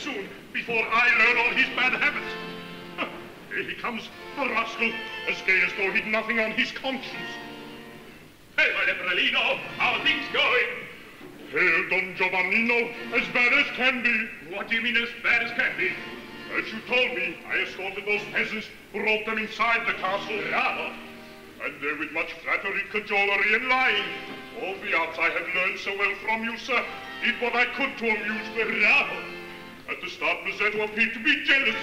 soon, before I learn all his bad habits. Here he comes, the rascal, as gay as though he'd nothing on his conscience. Hey, my how are things going? Hail, Don Giovannino, as bad as can be. What do you mean as bad as can be? As you told me, I escorted those peasants, brought them inside the castle. Bravo! And there with much flattery, cajolery, and lying. All the arts I have learned so well from you, sir, did what I could to amuse the Bravo! Start, Masetto to be jealous.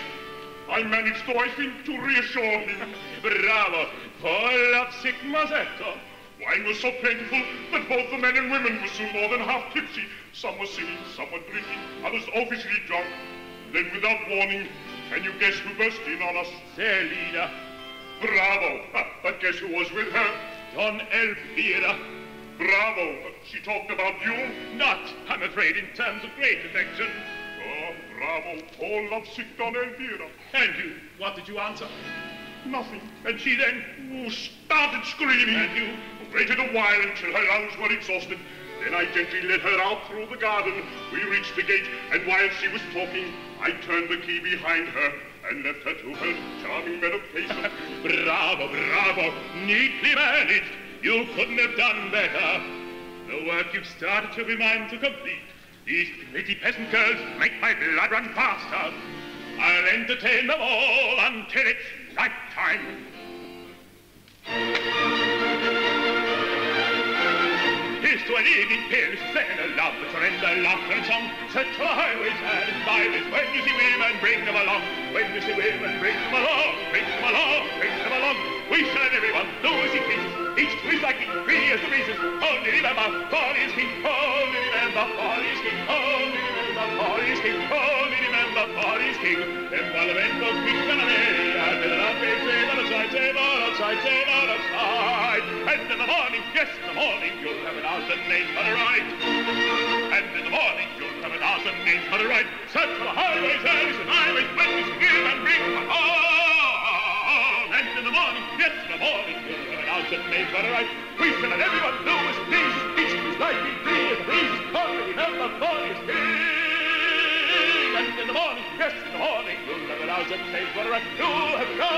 I managed, though I think, to reassure him. Bravo! Full of sick Masetto. Wine was so plentiful that both the men and women were soon more than half tipsy. Some were singing, some were drinking, others obviously drunk. Then, without warning, can you guess who burst in on us? Zerlina. Bravo! But guess who was with her? Donna Elvira. Bravo! She talked about you? Not, I'm afraid, in terms of great affection. Bravo. All lovesick Donna Elvira. And you, what did you answer? Nothing. And she then? Oh, started screaming. And you? Waited a while until her lungs were exhausted. Then I gently led her out through the garden. We reached the gate, and while she was talking, I turned the key behind her and left her to her charming meditation. bravo, bravo. Neatly managed. You couldn't have done better. The work you've started shall be mine to complete. These pretty peasant girls make my blood run faster. I'll entertain them all until it's night time. Here's to an evening peerless playing a love, surrender, laughter and song. To the highways and byways when you see women, bring them along. When you see women, bring them along, king, only remember, Polly is king. Then while the men go quick and save on outside, save on outside, save on outside. And in the morning, yes, in the morning, you'll have an thousand names for the right. And in the morning, you'll have a thousand names for the right. Search for the highways, alleys, and highways, when we give and bring home. And in the morning, yes, in the morning, you'll have a thousand names for the right. We shall let everyone do as pleases, each to his liking, free a breeze. Only remember, Polly is king. Yes, in the morning, you'll have a thousand names for the right. You'll have a